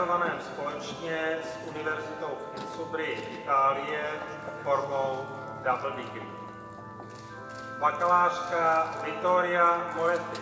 realizovaném společně s Univerzitou v Insubri, Itálie, formou double degree. Bakalářka Vittoria Moretti.